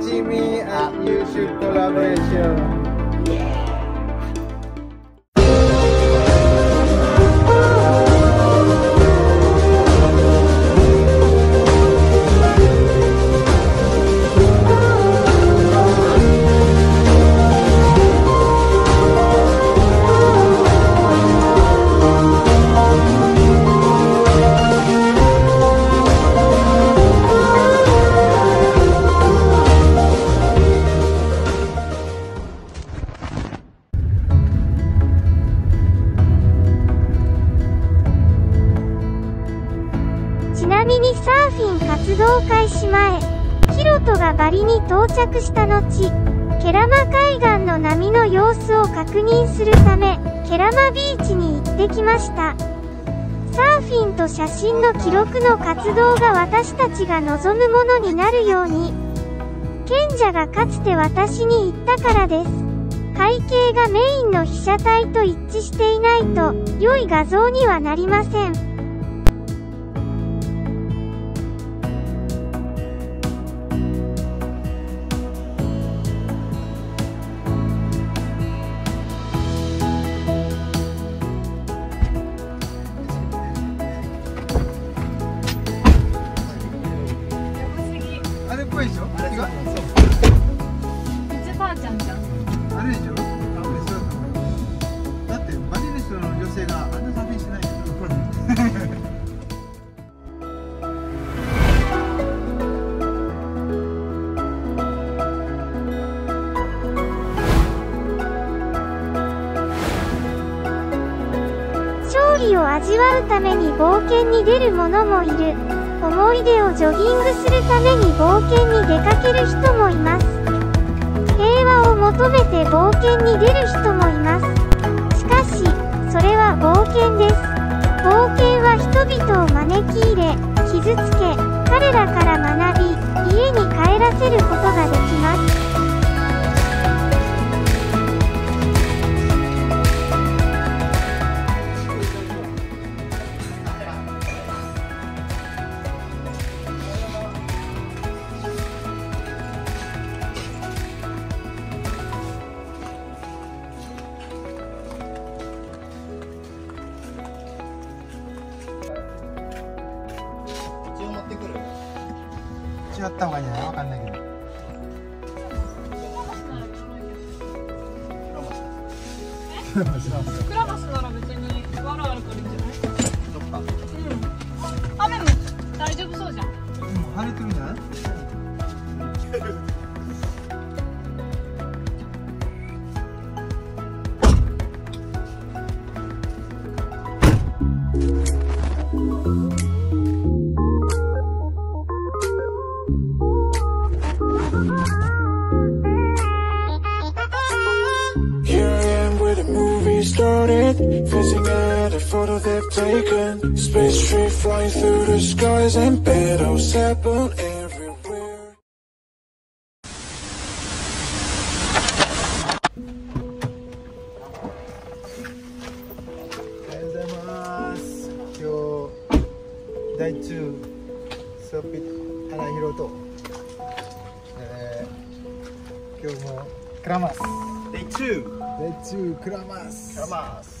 Jimmy at YouTube collaboration. 前ヒロトがバリに到着した後、ケラマ海岸の波の様子を確認するため、ケラマビーチに行ってきました。サーフィンと写真の記録の活動が私たちが望むものになるように、賢者がかつて私に言ったからです。背景がメインの被写体と一致していないと、良い画像にはなりません。味わうために冒険に出る者もいる。思い出をジョギングするために冒険に出かける人もいます。平和を求めて冒険に出る人もいます。しかしそれは冒険です。冒険は人々を招き入れ傷つけ彼らから学び家に帰らせることクラマスなら別にワあるからいいんじゃない？そっか。うん。雨も大丈夫そうじゃん。うん晴れてるんじゃない？t photo they've taken Space tree flying through the skies And battles happen everywhere おはようございます今日大中スーピッ花広と、えー、今日もクラマス Day 2 Day 2クラマスクラマス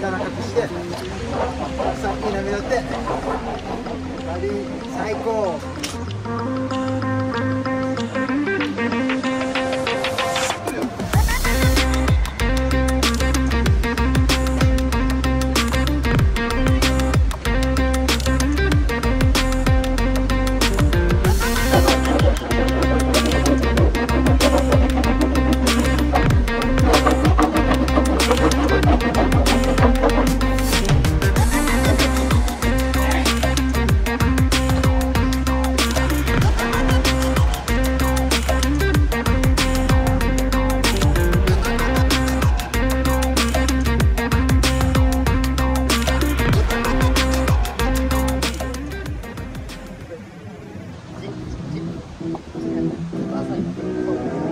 柔かくしてさっき波乗って最高ください。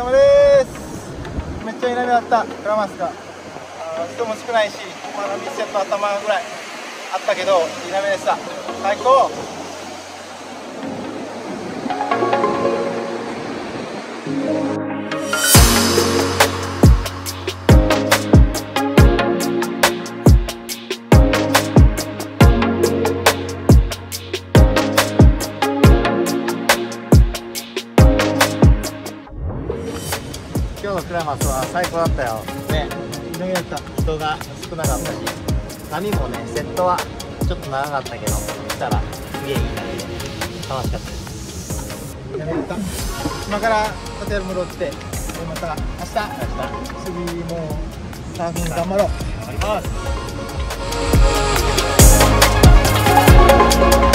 様です。めっちゃ稲目だった。クラマスが。あー人も少ないしまだ3セット頭ぐらいあったけど稲目でした。最高。今日のクラマスは最高だったよ。ね。人が少なかったし波もねセットはちょっと長かったけど来たらすげえいい波で楽しかったです。今からホテル戻ってでまた明日次もうサーフィン頑張ろう。頑張ります